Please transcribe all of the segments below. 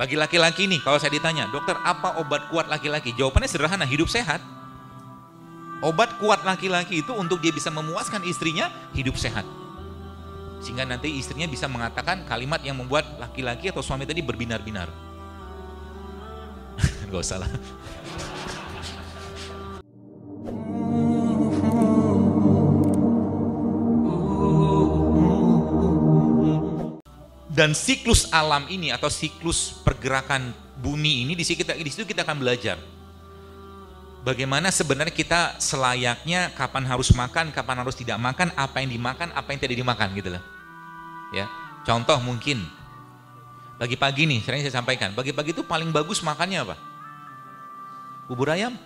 Bagi laki-laki nih, kalau saya ditanya, dokter apa obat kuat laki-laki? Jawabannya sederhana, hidup sehat. Obat kuat laki-laki itu untuk dia bisa memuaskan istrinya, hidup sehat. Sehingga nanti istrinya bisa mengatakan kalimat yang membuat laki-laki atau suami tadi berbinar-binar. Gak usah lah. Dan siklus alam ini atau siklus pergerakan bumi ini di situ kita, di situ kita akan belajar bagaimana sebenarnya kita selayaknya kapan harus makan, kapan harus tidak makan, apa yang dimakan, apa yang tidak dimakan gitu loh. Ya. Contoh mungkin pagi-pagi nih, sering saya sampaikan, pagi-pagi itu paling bagus makannya apa? Bubur ayam.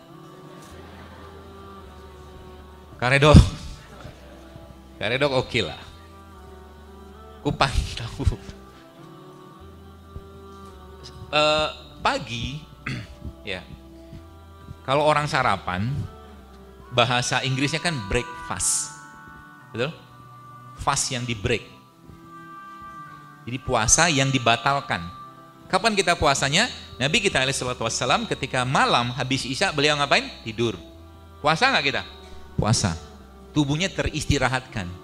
Karedok. Karedok oke okay lah. Kupat tahu. Uh, pagi ya kalau orang sarapan, bahasa Inggrisnya kan breakfast. Betul? Fast yang di break. Jadi puasa yang dibatalkan. Kapan kita puasanya? Nabi kita alaihissalam ketika malam habis isya beliau ngapain? Tidur. Puasa nggak kita? Puasa. Tubuhnya teristirahatkan.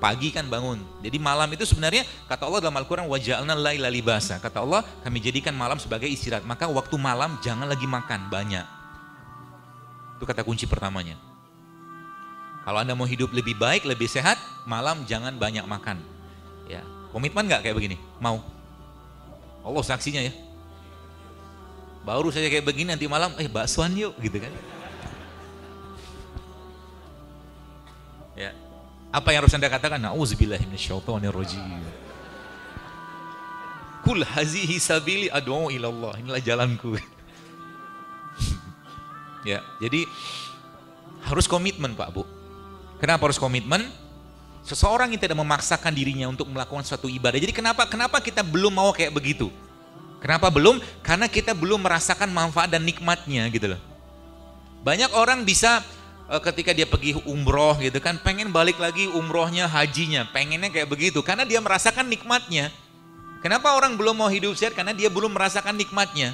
Pagi kan bangun. Jadi malam itu sebenarnya kata Allah dalam Al-Quran waja'alna laila libasa. Kata Allah kami jadikan malam sebagai istirahat. Maka waktu malam jangan lagi makan banyak. Itu kata kunci pertamanya. Kalau anda mau hidup lebih baik, lebih sehat, malam jangan banyak makan. Ya, komitmen nggak kayak begini? Mau? Allah saksinya ya. Baru saja kayak begini nanti malam, eh baksoan yuk, gitu kan? Apa yang harus Anda katakan? Nauzubillahiminasyaitonirrajim. Kul hazihi sabili ad'u ilallah. Inilah jalanku. ya, jadi harus komitmen Pak Bu. Kenapa harus komitmen? Seseorang yang tidak memaksakan dirinya untuk melakukan suatu ibadah. Jadi kenapa kenapa kita belum mau kayak begitu? Kenapa belum? Karena kita belum merasakan manfaat dan nikmatnya gitu loh. Banyak orang bisa ketika dia pergi umroh gitu kan pengen balik lagi umrohnya hajinya. Pengennya kayak begitu karena dia merasakan nikmatnya. Kenapa orang belum mau hidup sehat? Karena dia belum merasakan nikmatnya.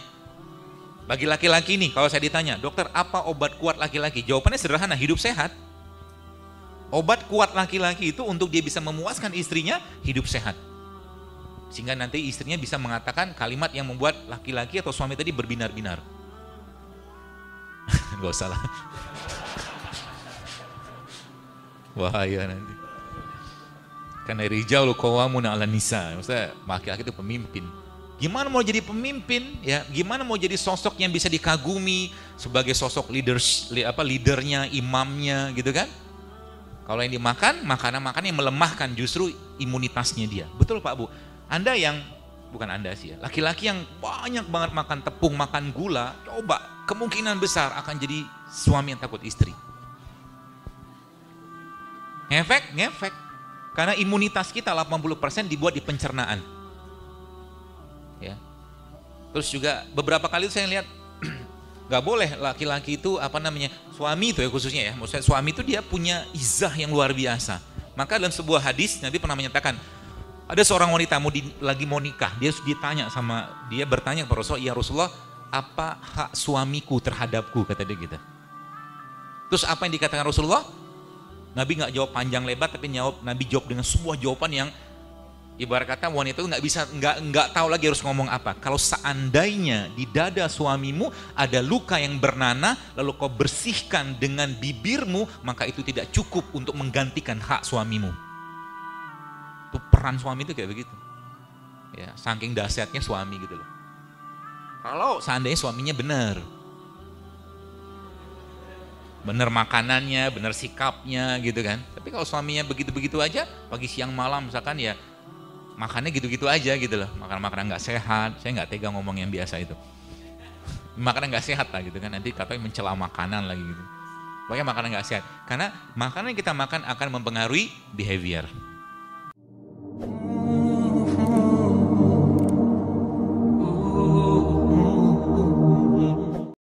Bagi laki-laki nih kalau saya ditanya dokter apa obat kuat laki-laki? Jawabannya sederhana hidup sehat. Obat kuat laki-laki itu untuk dia bisa memuaskan istrinya hidup sehat. Sehingga nanti istrinya bisa mengatakan kalimat yang membuat laki-laki atau suami tadi berbinar-binar. Gak usah lah Bahaya nanti. Karena rijal qawamun ala nisa. Maksudnya laki-laki itu pemimpin. Gimana mau jadi pemimpin? Ya, gimana mau jadi sosok yang bisa dikagumi sebagai sosok leaders apa leadernya, imamnya gitu kan? Kalau yang dimakan, makanan-makanan yang melemahkan justru imunitasnya dia. Betul Pak Bu? Anda yang bukan Anda sih ya, laki-laki yang banyak banget makan tepung, makan gula, coba kemungkinan besar akan jadi suami yang takut istri. Ngefek, ngefek. Karena imunitas kita 80% dibuat di pencernaan. Ya. Terus juga beberapa kali saya lihat nggak boleh laki-laki itu apa namanya suami itu ya khususnya ya maksudnya suami itu dia punya izah yang luar biasa maka dalam sebuah hadis Nabi pernah menyatakan ada seorang wanita mau di, lagi mau nikah dia ditanya sama dia bertanya kepada Rasulullah ya Rasulullah apa hak suamiku terhadapku kata dia gitu terus apa yang dikatakan Rasulullah Nabi nggak jawab panjang lebar tapi jawab Nabi jawab dengan sebuah jawaban yang ibarat kata wanita itu nggak bisa nggak nggak tahu lagi harus ngomong apa. Kalau seandainya di dada suamimu ada luka yang bernanah lalu kau bersihkan dengan bibirmu maka itu tidak cukup untuk menggantikan hak suamimu. Itu peran suami itu kayak begitu. Ya, saking dahsyatnya suami gitu loh. Kalau seandainya suaminya benar, bener makanannya, bener sikapnya gitu kan. Tapi kalau suaminya begitu-begitu aja, pagi siang malam misalkan ya makannya gitu-gitu aja gitu loh. Makan makanan nggak sehat, saya nggak tega ngomong yang biasa itu. Makanan nggak sehat lah gitu kan, nanti katanya mencela makanan lagi gitu. Pokoknya makanan nggak sehat. Karena makanan yang kita makan akan mempengaruhi behavior.